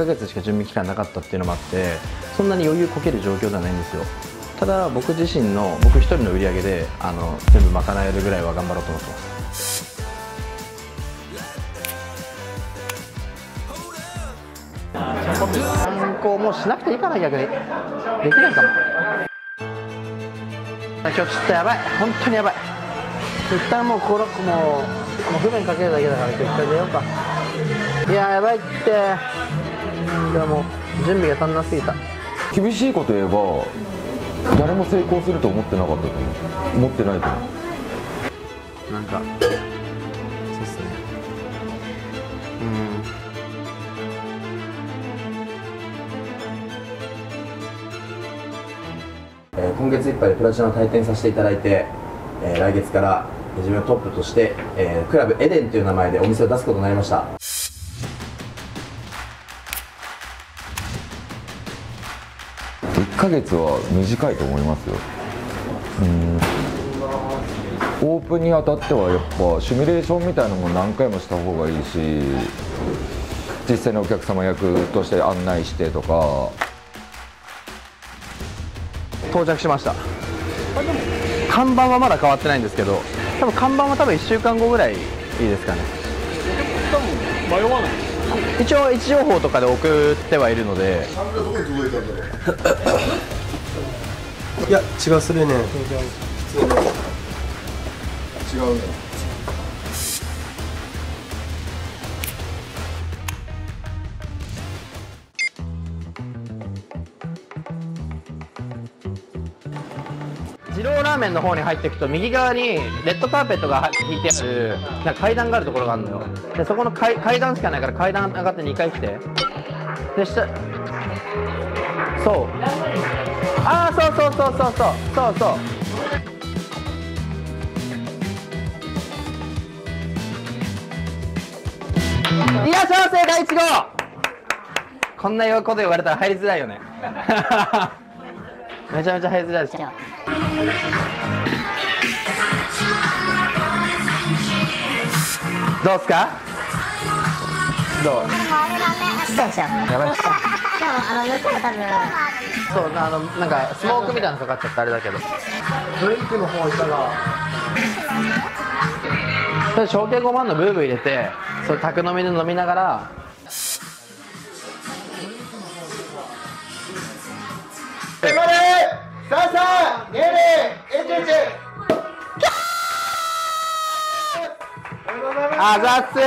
ヶ月しか準備期間なかったっていうのもあってそんなに余裕こける状況ではないんですよ。ただ僕自身の僕一人の売り上げであの全部賄えるぐらいは頑張ろうと思ってます。参考もうしなくていいかな逆に。できないかも。今日ちょっとやばい。本当にやばい。一旦もうこのもうもう不便かけるだけだから今日一回出ようか。いややばいって。うんでも準備が足んなすぎた。厳しいこと言えば誰も成功すると思ってなかったと思う。思ってないと思う。なんかそうっすね。うん。えー今月いっぱいでプラチナを退店させていただいて、えー来月から自分のトップとして、えークラブエデンという名前でお店を出すことになりました1ヶ月は短いと思いますよ。うん。オープンにあたってはやっぱシミュレーションみたいなのも何回もした方がいいし実際のお客様役として案内してとか。到着しました。看板はまだ変わってないんですけど多分看板は多分1週間後ぐらいいいですかね。迷わない一応位置情報とかで送ってはいるので。いや違うそれね。二郎ラメンの方に入っていくと右側にレッドカーペットが引いてあるなんか階段があるところがあるのよ。でそこの階階段しかないから階段上がって2回来て。で下そう。ああそうそうそうそうそうそうそう。いらっしゃいませ第一号こんなこと言われたら入りづらいよね。めちゃめちゃ入りづらいです。どうっすか？どう？そう？ですよ。やばいっすでも、あの、向こう多分、そうあのなんかスモークみたいなのかかっちゃってあれだけど。ドリンクの方い小径5万のブーブー入れてそれ宅飲みで飲みながらあざっせー。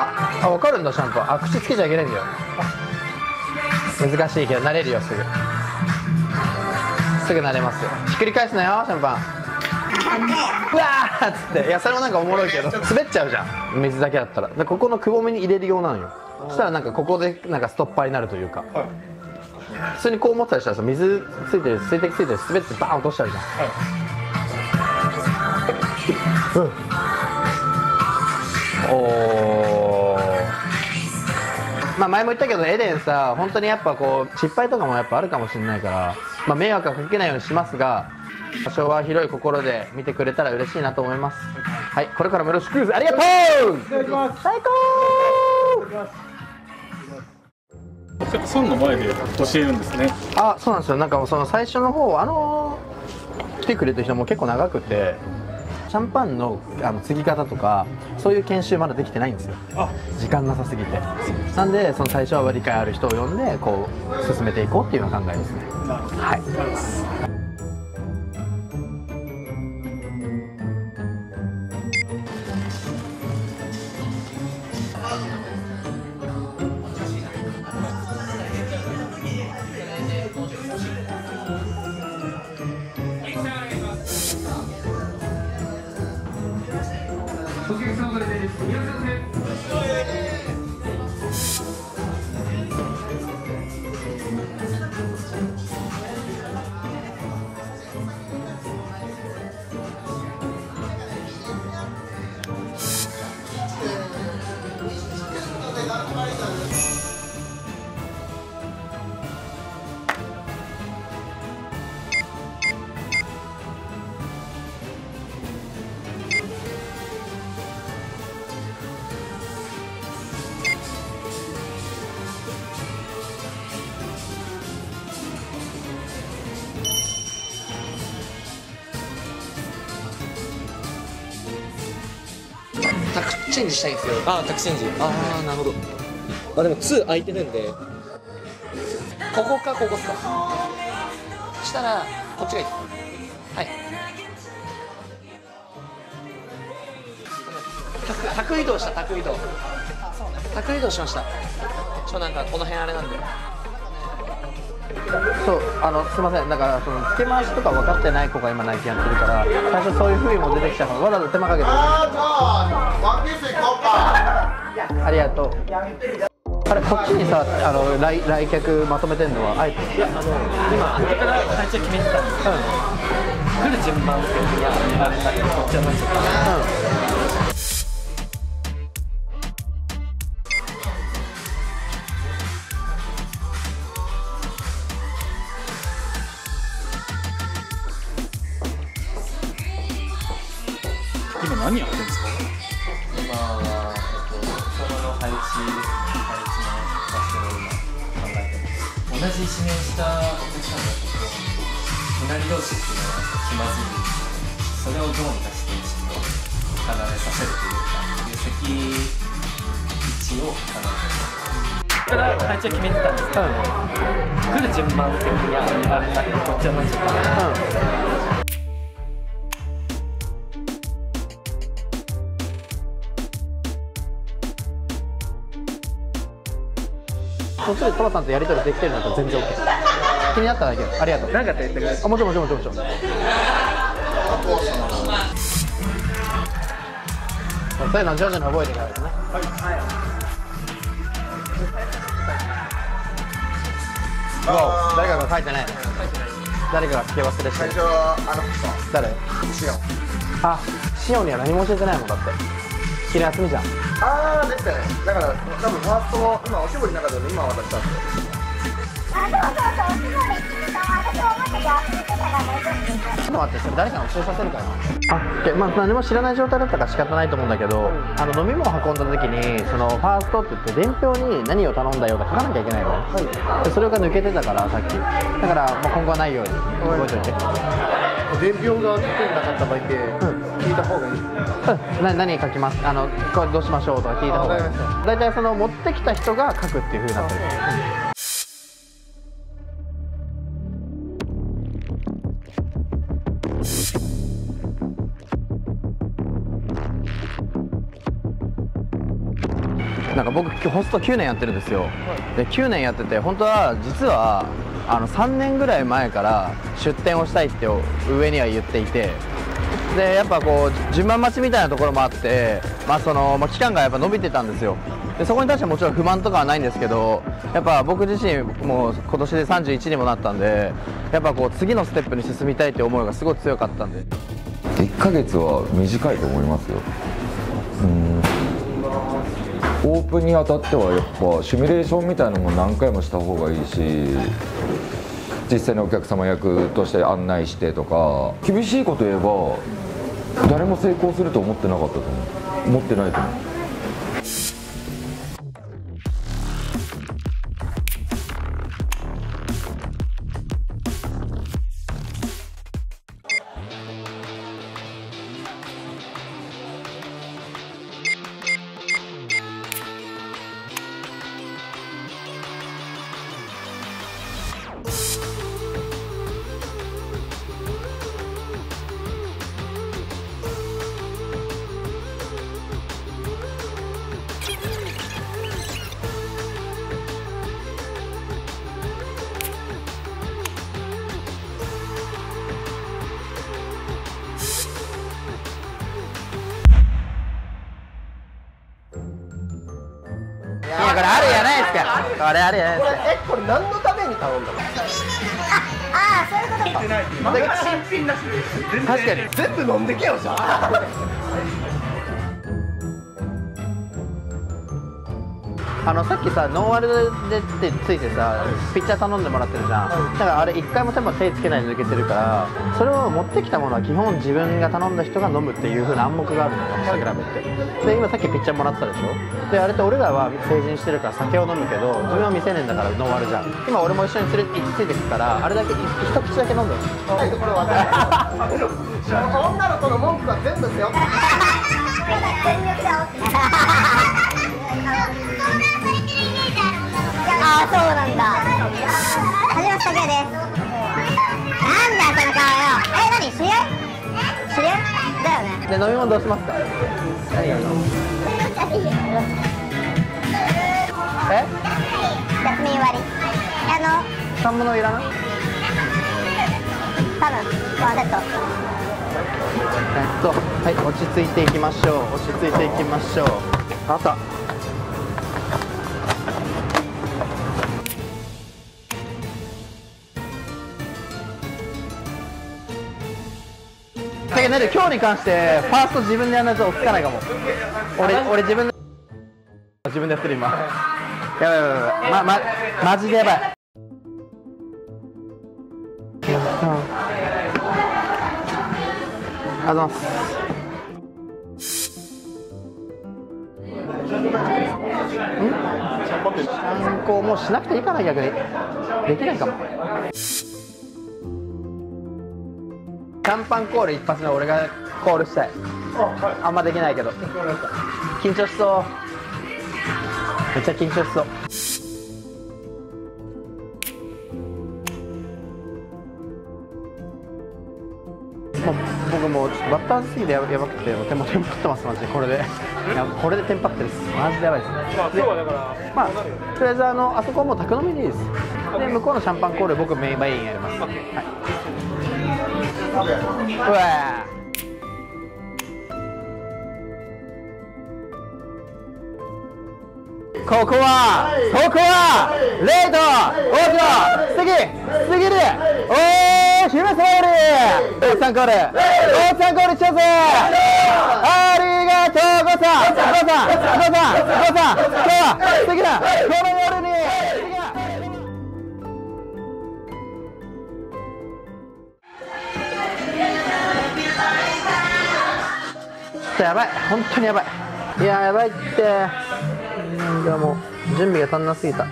ああ分かるんだちゃんと。あ口つけちゃいけないんだよ。難しいけど慣れるよすぐ。すぐ慣れますよ。ひっくり返すなよシャンパン。うわーっつって。いやそれもなんかおもろいけど。滑っちゃうじゃん。水だけだったら。でここのくぼみに入れるようなのよ。そしたらなんかここでなんかストッパーになるというか、普通にこう思ったりしたらさ水ついてる水滴ついてる滑ってバーン落としちゃうじゃん、うん。おー。まあ前も言ったけどエデンさ本当にやっぱこう失敗とかもやっぱあるかもしれないから、まあ、迷惑はかけないようにしますが多少は広い心で見てくれたら嬉しいなと思います。はいこれからもよろしく。ありがとう。最高お客さんの前で教えるんですね。あそうなんですよ。なんかその最初の方あの来てくれた人も結構長くてシャンパンのあの継ぎ方とかそういう研修まだできてないんですよ。時間なさすぎて。なんでその最初は理解ある人を呼んでこう進めていこうっていうような考えですね。はい 안녕하세요. チェンジしたいんですよ。ああタクシーンジ。ああなるほど。あでも2空いてるんで。ここかここっすか。そしたらこっちがいい。はい。卓卓移動した卓移動。卓移動しました。ちょなんかこの辺あれなんで。そうあのすいません。だからその付け回しとか分かってない子が今内見やってるから最初そういう風も出てきたからわざわざ手間かけて。ありがとう。あれこっちにさあの来来客まとめてんのはあえて？いやあの今ここから決めてた。ん。ですけど、来る順番的にはこっちはなんですか指名したお客さんだと隣同士っていうのは気まずいそれをどうにかしてちょっと離れさせるというかいう席位置を離れてここから配置を決めてたんですけど、来る順番的にはあれだけどこっちはなんですかこっちでトラさんとやり取りできてるんだったら全然 OK 気になっただけ。ありがとう。何かと言ってくださいあもちろんもちろんもちろん。もちろんそういうの徐々に覚えていかないとね。はい、誰かが書いてない。誰かが付け忘れしてる。誰？あシオンには何も教えてないもんだって。昨日休みじゃん。あーですね。だから多分ファーストも今おしぼりの中でも今渡したんでちょっと待ってそれ誰かに教えさせるからあ、でまあ、何も知らない状態だったから仕方ないと思うんだけど、あの飲み物運んだ時にそのファーストって言って伝票に何を頼んだよって書かなきゃいけないの、でそれが抜けてたからさっき。だから、まあ、今後はないように覚えておいて伝票が出てなかった場合って聞いた方がいい？うん。な何書きます？あのこれどうしましょうとか聞いた方がいい。大体その持ってきた人が書くっていう風になってる僕今日ホスト9年やってるんですよ、で9年やってて本当は実はあの3年ぐらい前から出店をしたいって上には言っていて。でやっぱこう順番待ちみたいなところもあって、まあそのまあ、期間がやっぱ伸びてたんですよ。でそこに対してはもちろん不満とかはないんですけどやっぱ僕自身もう今年で31にもなったんでやっぱこう次のステップに進みたいって思いがすごい強かったんで。1ヶ月は短いと思いますよ。うん。オオープンにあたってはやっぱシミュレーションみたいなのも何回もした方がいいし実際のお客様役として案内してとか。厳しいこと言えば誰も成功すると思ってなかったと思う。思ってないと思う。ないですかこれあるやないですかえこれ何のために頼んだの？ああ、そういうことか。確かに。全部飲んでけよじゃああのさっきさノンアルでってついてさピッチャー頼んでもらってるじゃん。だからあれ一回も手も手つけないで抜けてるからそれを持ってきたものは基本自分が頼んだ人が飲むっていう風な暗黙があるのよ下比べって。で今さっきピッチャーもらってたでしょ？であれって俺らは成人してるから酒を飲むけど自分は未成年だからノンアルじゃん。今俺も一緒に連れて行きついてくからあれだけ一一口だけ飲んでほしいはい。ところは女の子の文句は全部背負って。全力で煽っはじめまして竹谷ですなんだその顔よえ何知り合い知り合いだよねで飲み物どうしますか何がのえジャスミン割りあの三物いらない多分ワンセットえっとはい落ち着いていきましょう。落ち着いていきましょう。あっただけどね今日に関してファースト自分でやらないと追っつかないかも。俺俺自分で自分でやってる今。やばいやばいやばい。ままマジでやばい。ありがとうございます。参考もしなくていいかな逆に。できないかも。シャンパンコール一発目俺がコールしたい。あんまできないけど。緊張しそう。めっちゃ緊張しそう。もう僕もうちょっとバッターズすぎてやばくてもう手もテンパってますマジで。これで。いやこれでテンパってるっす。マジでやばいです。まあ今日はだから。まあとりあえずあのあそこはもう宅飲みでいいです。で向こうのシャンパンコール僕メインバインやります。はい对ここはここはレイト大城素敵すぎるおー姫様よりおっさんゴールおっさんゴールしちゃうぜとやばい。本当にやばい。いややばいって。なんかもう準備が足んなすぎた。だか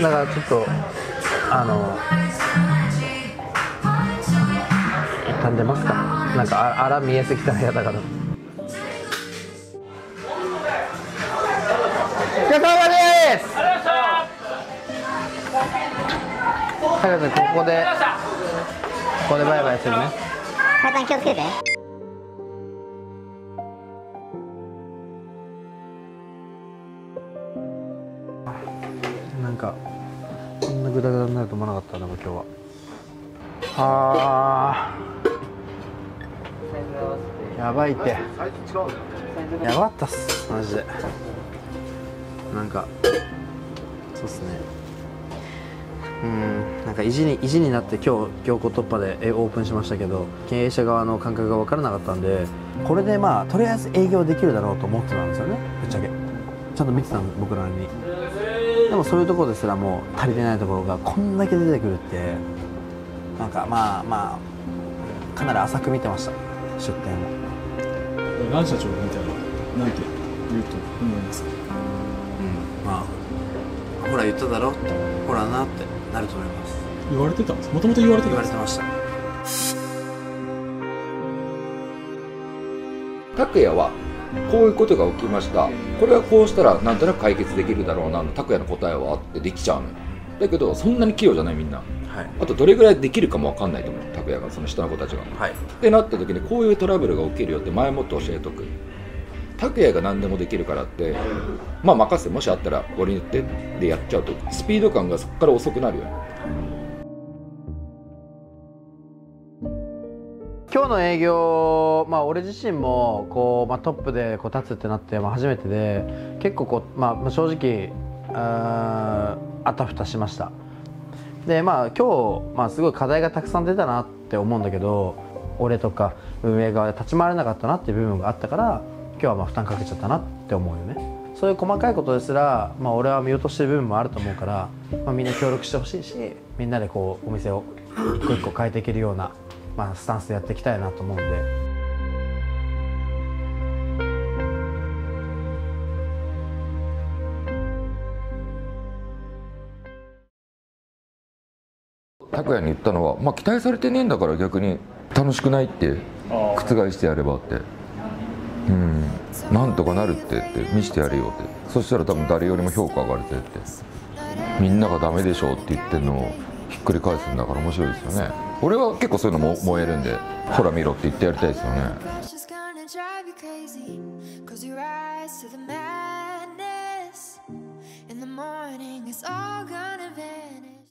らちょっとあの一旦出ますか。なんかあら見えすぎたら嫌だから。お疲れ様です。高橋さんここでここでバイバイするね。階段気をつけて。なると思わなかったな今日は。あー。やばいって。やばかったっすマジで。なんかそうっすね。うんなんか意地に意地になって今日強行突破でえオープンしましたけど経営者側の感覚が分からなかったんでこれでまあとりあえず営業できるだろうと思ってたんですよねぶっちゃけ。ちゃんと見てたん僕らにでもそういうところですらもう足りてないところがこんだけ出てくるってなんかまあまあかなり浅く見てました出店を。ラン社長が見たら何て言うと思いますか？うん。まあほら言っただろ？ってほらなってなると思います。言われてたんです？もともと言われてたんです言われてました。拓也はこういうことが起きました。これはこうしたらなんとなく解決できるだろうな拓也の答えはあってできちゃうのよ。だけどそんなに器用じゃないみんな。はい。あとどれぐらいできるかも分かんないと思う拓也がその下の子たちが。はい。ってなった時にこういうトラブルが起きるよって前もって教えとく。拓也が何でもできるからってまあ任せてもしあったら俺に言ってでやっちゃうとスピード感がそこから遅くなるよの営業、まあ、俺自身もこう、まあ、トップでこう立つってなって、まあ、初めてで結構こう、まあ、正直ああたふたしました。でまあ今日、まあ、すごい課題がたくさん出たなって思うんだけど俺とか運営側で立ち回れなかったなっていう部分があったから今日はまあ負担かけちゃったなって思うよね。そういう細かいことですら、まあ、俺は見落としてる部分もあると思うから、まあ、みんな協力してほしいしみんなでこうお店を一個一個変えていけるような、まあ、スタンスでやっていきたいなと思うんで。拓哉に言ったのは、まあ、期待されてねえんだから逆に楽しくないって覆してやればって。うん。なんとかなるってって見してやれよって。そしたら多分誰よりも評価上がるってって。みんながダメでしょうって言ってるのをひっくり返すんだから面白いですよね。俺は結構そういうのも燃えるんでほら見ろって言ってやりたいですよね。